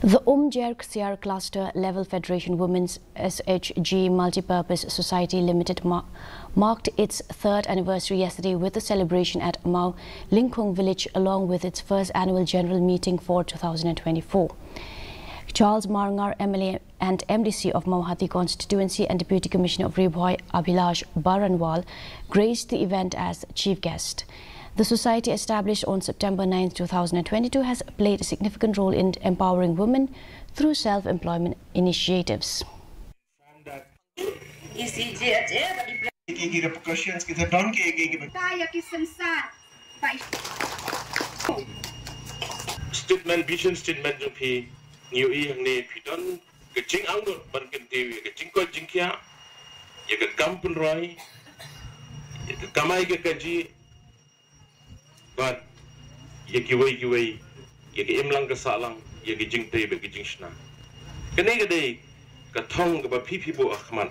The Umjer Ksiar Cluster Level Federation Women's SHG Multipurpose Society Limited ma marked its third anniversary yesterday with a celebration at Mau Lingkung village along with its first annual general meeting for 2024. Charles Marngar, MLA and MDC of Mawhati constituency and Deputy Commissioner of Ribhoi Abhilash Baranwal graced the event as chief guest. The society established on September 9, 2022 has played a significant role in empowering women through self-employment initiatives. repercussions kita don ke ke Kaya ki संसार by statement vision statement jong phi new i hang ne phi don ke ching ang do ban ken ti ke ching ko but ye ki wei ki wei ye ki emlang ka salang ye ki jing te be ki jing shna ka ne ga dei ka thong ba phi phi bo akhman